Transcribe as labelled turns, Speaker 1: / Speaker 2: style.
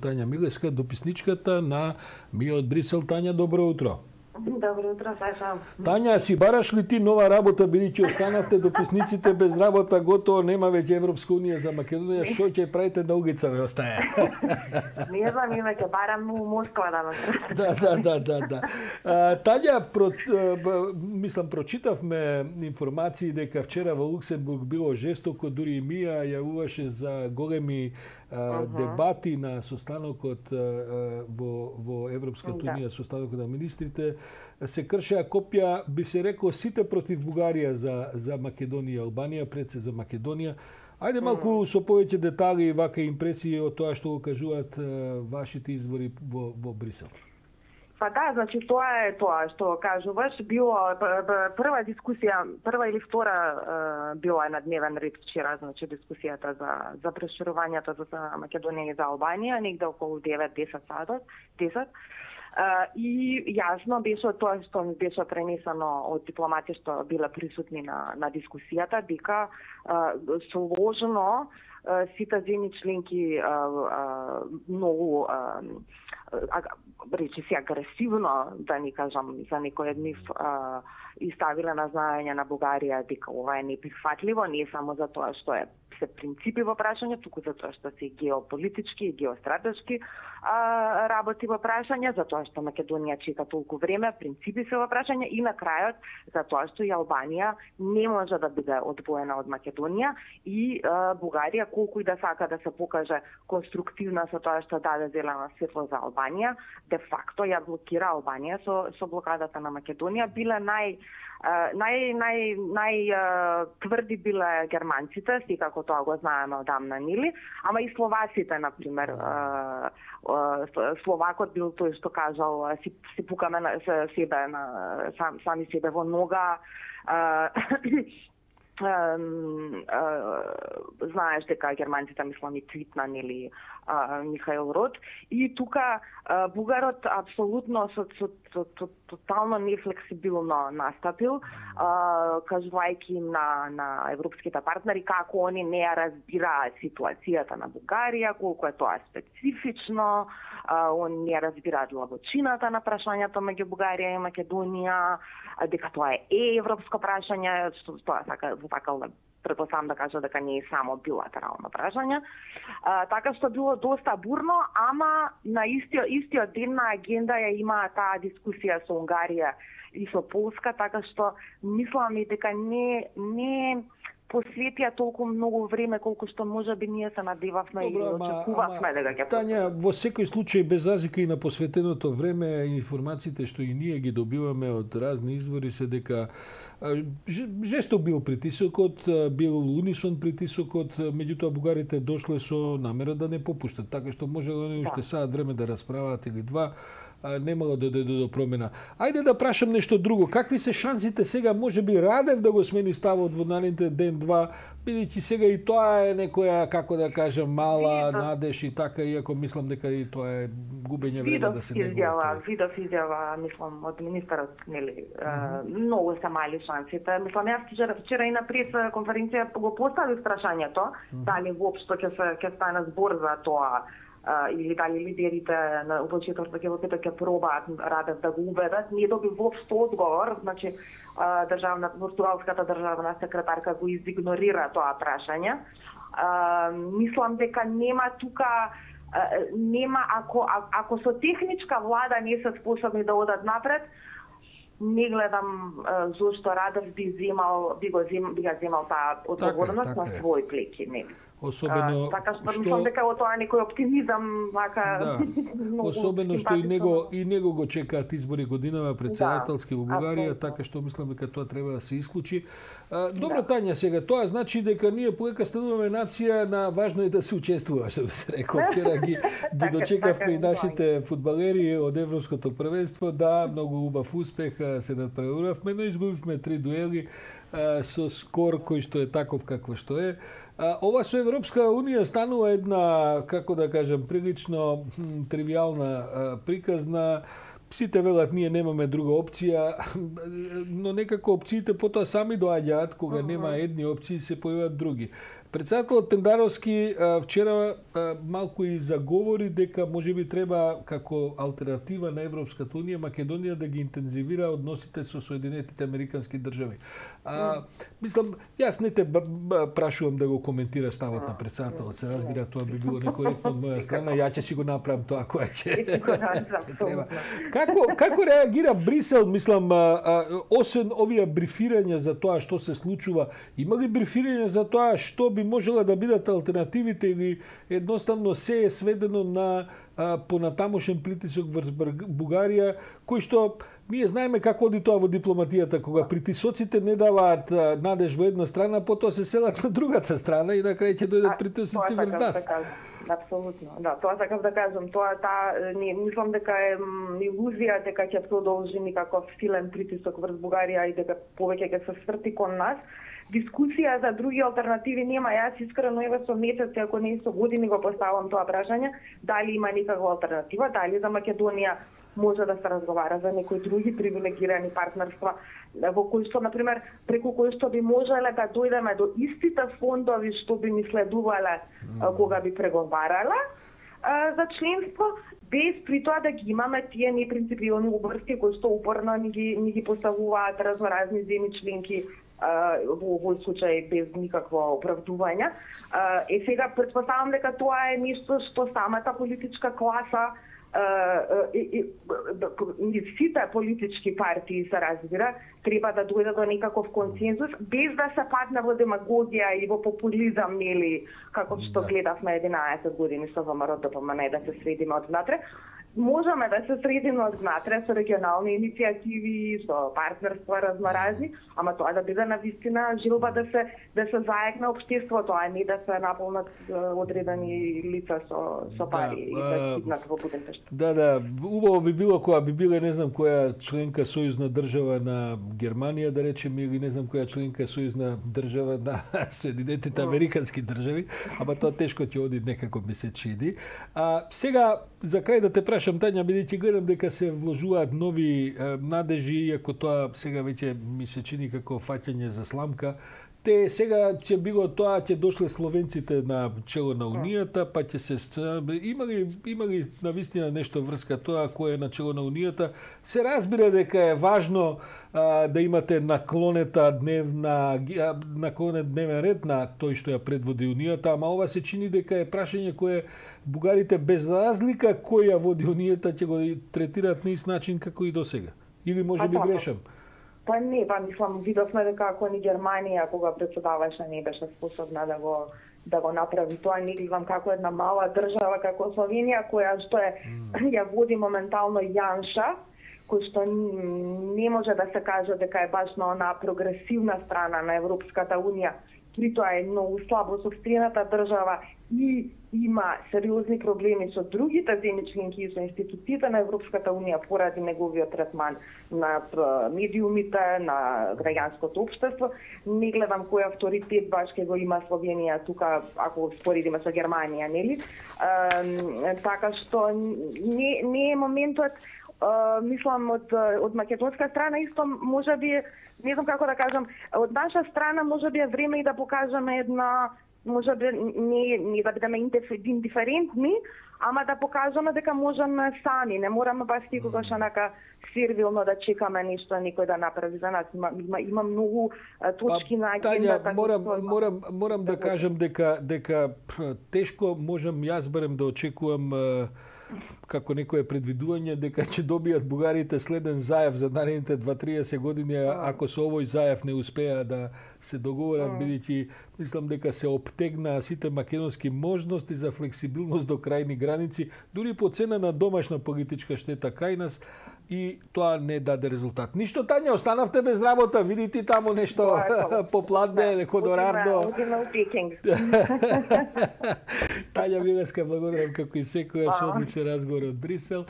Speaker 1: Тања Милеска, дописничката на Ми од Брисел. Тања, добро утро.
Speaker 2: Добро утро, Саша.
Speaker 1: Тања, си бараш ли ти нова работа, бидејќи останавте дописниците без работа, готово нема веќе Европска унија за Македонија, што ќе правите на угица ве остае?
Speaker 2: Не знам, има ќе барам у Москва данас.
Speaker 1: да, да, да, да, да. А, Тања, про, мислам, прочитавме информации дека вчера во Луксембург било жестоко, дури и Мија јавуваше за големи uh -huh. дебати на состанокот во, во Европската да. унија, состанокот на министрите, се кршеа копија, би се рекло, сите против Бугарија за, за Македонија и Албанија, пред се за Македонија. Ајде малку со повеќе детали и вака импресии од тоа што го кажуваат вашите извори во, во Брисел.
Speaker 2: Па да, значи тоа е тоа што кажуваш. Било прва дискусија, прва или втора била на дневен ред вчера, значи дискусијата за за проширувањето за Македонија и за Албанија, негде околу 9-10 сатот, 10. Uh, и јасно беше тоа што беше пренесено од дипломати што била присутни на, на дискусијата, дека uh, сложно сите земји членки многу речи си агресивно, да ни кажам, за некој од нив и ставиле на знаење на Бугарија дека ова е неприфатливо, не само за тоа што е се принципи во прашање, туку за тоа што се геополитички и геостратешки а, работи во прашање, за тоа што Македонија чека толку време, принципи се во прашање и на крајот за тоа што и Албанија не може да биде одвоена од Македонија и а, Бугарија колку и да сака да се покаже конструктивна со тоа што даде зелена светло за Албанија, де факто ја блокира Албанија со со блокадата на Македонија биле нај нај нај нај тврди биле германците, секако тоа го знаеме одамна нили, ама и словаците на пример Словакот бил тој што кажал си, си пукаме на себе на сам, сами себе во нога знаеш дека германците мислам и твитна нели Михаил Род и тука бугарот апсолутно со, со, со, со тотално нефлексибилно настапил кажувајќи им на на европските партнери како они не ја разбираат ситуацијата на Бугарија, колку е тоа специфично, он не разбираат длабочината на прашањето меѓу Бугарија и Македонија, дека тоа е европско прашање, што тоа сака сакал да предпоставам да кажа дека не е само билатерално прашање. А, така што било доста бурно, ама на истиот истиот ден на агенда ја има таа дискусија со Унгарија и со Полска, така што мислам и дека не не посветија толку многу време колку што може би ние се надевавме и очекувавме дека ќе
Speaker 1: Тања, во секој случај без разлика и на посветеното време информациите што и ние ги добиваме од разни извори се дека жесто бил притисокот, бил унисон притисокот, меѓутоа бугарите дошле со намера да не попуштат, така што може да они уште саат време да расправаат или два немало да дојде до промена. Ајде да прашам нешто друго. Какви се шансите сега може би Радев да го смени ставот во наредните ден-два, бидејќи сега и тоа е некоја, како да кажам, мала Видов. надеж и така, иако мислам дека и тоа е губење време да се
Speaker 2: изјава, Видов изјава, мислам, од министерот, нели, mm -hmm. многу се мали шансите. Мислам, јас вчера, вчера и на прес конференција го поставив прашањето, mm -hmm. дали воопшто ќе се ќе стане збор за тоа или дали лидерите на во четврток во петок ќе пробаат Радев да го убедат, не доби воопшто одговор, значи државна португалската државна секретарка го изигнорира тоа прашање. мислам дека нема тука нема ако ако со техничка влада не се способни да одат напред, не гледам зошто Радев би земал би го зем, би го земал таа така одговорност така, на свој плеки, не.
Speaker 1: Особено
Speaker 2: а, така што, што мислам дека во тоа некој оптимизам вака
Speaker 1: да. Особено што и него и него го чекаат избори годинава председателски да, во Бугарија, абсолютно. така што мислам дека тоа треба да се исклучи. А, добро да. Тања сега, тоа значи дека ние полека стануваме нација на важно е да се учествува, што би се рекол. Вчера ги ги така дочекавме така и нашите фудбалери од европското првенство, да, многу убав успех, се надпреваравме, но изгубивме три дуели со скор кој што е таков какво што е. Ова со Европска Унија станува една, како да кажам, прилично тривиална приказна. Сите велат ние немаме друга опција, но некако опциите потоа сами доаѓаат кога нема едни опции се појават други. Председателот Пендаровски вчера малку и заговори дека може би треба како алтернатива на Европската унија Македонија да ги интензивира односите со Соединетите Американски држави. А, мислам, јас не те прашувам да го коментира ставот на председателот. Се разбира, тоа би било некоректно од моја страна. Ја ќе си го направам тоа која ќе, треба. Како, како реагира Брисел, мислам, а, а, освен овие брифирања за тоа што се случува, има ли брифирање за тоа што би можела да бидат алтернативите или едноставно се е сведено на а, понатамошен притисок врз Бугарија, кој што Ние знаеме како оди тоа во дипломатијата, кога притисоците не даваат надеж во една страна, потоа се селат на другата страна и на крај ќе дојдат притисоци врз нас.
Speaker 2: Да Апсолутно, да, тоа сакав да кажам, тоа та не мислам дека е илузија дека ќе продолжи никаков силен притисок врз Бугарија и дека повеќе ќе се сврти кон нас. Дискусија за други алтернативи нема. Јас искрено еве со месеци, ако не со години го поставам тоа прашање, дали има никаква алтернатива, дали за Македонија може да се разговара за некои други привилегирани партнерства во кои што, например, преку кои што би можеле да дојдеме до истите фондови што би ни следувале кога би преговарале за членство, без при тоа да ги имаме тие непринципиални обврски кои што упорно ни ги, ни ги поставуваат разноразни земји членки во овој случај без никакво оправдување. Е сега претпоставам дека тоа е нешто што самата политичка класа сите политички партии се разбира, треба да дојде до некаков консензус, без да се падне во демагогија и во популизам, нели, како што да. гледавме 11 години со ВМРО ДПМН да се сведиме од внатре можеме да се средиме од внатре со регионални иницијативи, со партнерства разноразни, ама тоа да биде на вистина жилба да се да се заекне општеството, а не да се наполнат одредени лица со со да, пари да, и да стигнат во Будимпешт.
Speaker 1: Да, да, убаво би било кога би биле не знам која членка сојузна држава на Германија да речеме или не знам која членка сојузна држава на Соединетите Американски држави, ама тоа тешко ќе оди некако ми се чини. А сега за крај да те прашам Тања бидејќи гледам дека се вложуваат нови надежи иако тоа сега веќе ми се чини како фаќање за сламка Те сега ќе било тоа ќе дошле словенците на чело на унијата, па ќе се има ли има ли на вистина нешто врска тоа кој е на чело на унијата? Се разбира дека е важно а, да имате наклонета дневна наклонет дневен ред на тој што ја предводи унијата, ама ова се чини дека е прашање кое бугарите без разлика кој ја води унијата ќе го третираат на ист начин како и досега. Или може би грешам?
Speaker 2: Па не, па мислам, видовме дека ако ни Германија кога председаваше не беше способна да го да го направи тоа, не гледам како една мала држава како Словенија која што е mm. ја води моментално Јанша, кој што не може да се каже дека е баш на онаа прогресивна страна на Европската унија, при тоа е многу слабо собствената држава и има сериозни проблеми со другите земји членки и со институциите на Европската унија поради неговиот третман на медиумите, на граѓанското општество. Не гледам кој авторитет баш ке го има Словенија тука, ако споредиме со Германија, нели? Е, така што не, не е моментот Uh, мислам од од македонска страна исто може би не знам како да кажам од наша страна може би е време и да покажеме една може би не, не да бидеме индиферентни, ама да покажеме дека можеме сами, не мораме баш секогаш онака сервилно да чекаме нешто некој да направи за нас. Има, има, има многу точки па, на агендата.
Speaker 1: Тања, морам, морам, морам да, да кажам дека, дека тешко можам јас барем да очекувам како некое предвидување дека ќе добијат бугарите следен заев за наредните 2-30 години ако со овој заев не успеа да се договорат бидејќи мислам дека се обтегна сите македонски можности за флексибилност до крајни граници дури по цена на домашна политичка штета кај нас и тоа не даде резултат. Ништо Тања, останавте без работа, видите таму нешто попладне, да, ходорарно. Тања Милеска, благодарам како и секојаш одличен разговор од Брисел.